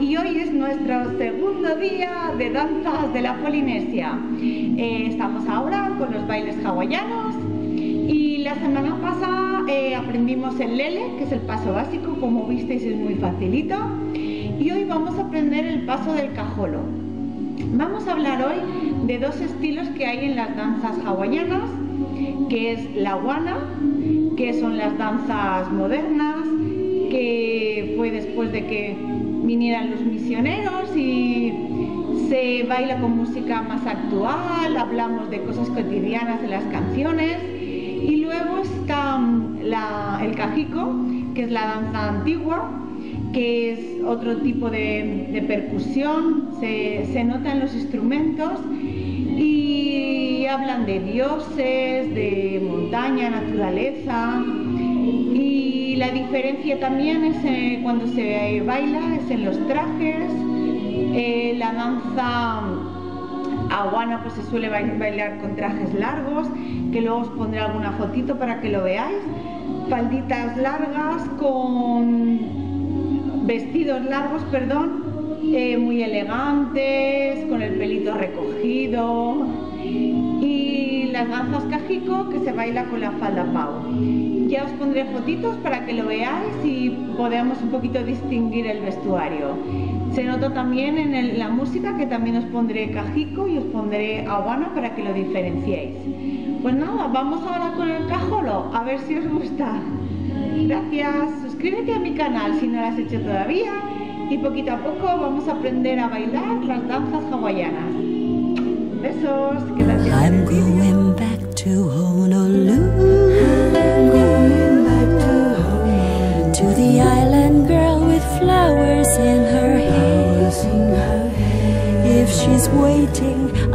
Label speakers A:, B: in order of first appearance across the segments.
A: y hoy es nuestro segundo día de danzas de la Polinesia. Eh, estamos ahora con los bailes hawaianos y la semana pasada eh, aprendimos el lele, que es el paso básico, como visteis es muy facilito. Y hoy vamos a aprender el paso del cajolo. Vamos a hablar hoy de dos estilos que hay en las danzas hawaianas, que es la guana, que son las danzas modernas, que fue después de que vinieran los misioneros y se baila con música más actual, hablamos de cosas cotidianas de las canciones. Y luego está mm, el cajico, que es la danza antigua, que es otro tipo de, percusión, se, se nota en los instrumentos y hablan de dioses, de montaña, naturaleza y la diferencia también es eh, cuando se baila, es en los trajes, eh, la danza aguana pues se suele bailar con trajes largos, que luego os pondré alguna fotito para que lo veáis, falditas largas con vestidos largos, perdón, eh, muy elegantes, con el pelito recogido las danzas cajico que se baila con la falda pau. Ya os pondré fotitos para que lo veáis y podamos un poquito distinguir el vestuario. Se nota también en la música que también os pondré cajico y os pondré habana para que lo diferenciéis. Pues nada, vamos ahora con el cajolo, a ver si os gusta. Gracias, suscríbete a mi canal si no lo has hecho todavía y poquito a poco vamos a aprender a bailar las danzas hawaianas. Besos. I'm going
B: back to Honolulu. I'm going back to Honolulu. To the island girl with flowers in her hair. If she's waiting.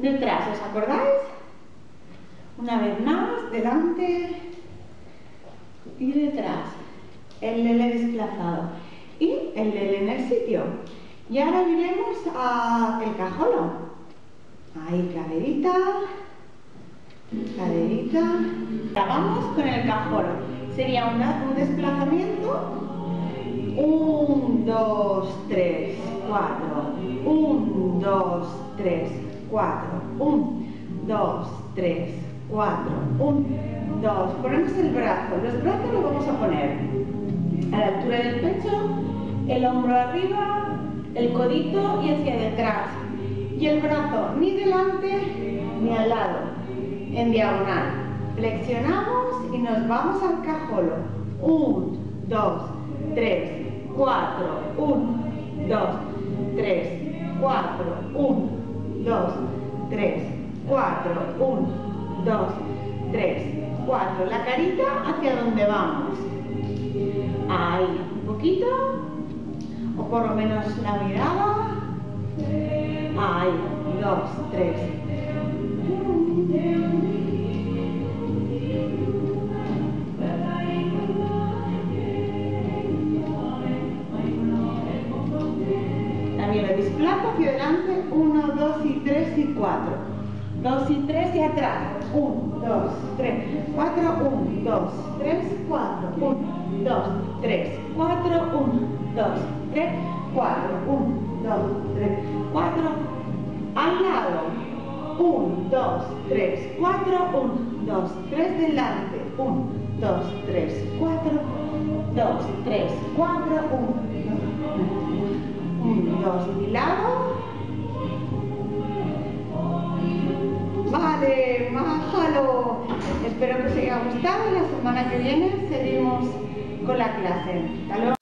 A: Detrás, ¿os acordáis? Una vez más, delante y detrás. El L desplazado y el L en el sitio. Y ahora iremos a el cajolo. Ahí, caderita, caderita. Vamos con el cajolo. Sería una, un desplazamiento. Un, dos, tres, cuatro. Un, dos, tres, brazos los vamos a poner a la altura del pecho, el hombro arriba, el codito y hacia detrás. Y el brazo ni delante ni al lado, en diagonal. Flexionamos y nos vamos al cajolo. 1, 2, 3, 4, 1, 2, 3, 4, 1, 2, 3, 4, 1, 2, 3, cuatro. La carita hacia donde vamos. Ahí, un poquito. O por lo menos la mirada. Ahí, dos, tres. cuatro. Dos y tres y atrás. Un, dos, tres, cuatro, un, dos, tres, cuatro, un, dos, tres, cuatro, un, dos, tres, cuatro, un, dos, tres, cuatro. Al lado. Un, dos, tres, cuatro, un, dos, tres, delante. Un, dos, tres, cuatro, dos, tres, cuatro, un, un, dos, mi lado. Vale, májalo. Espero que os haya gustado. La semana que viene seguimos con la clase. Hasta luego.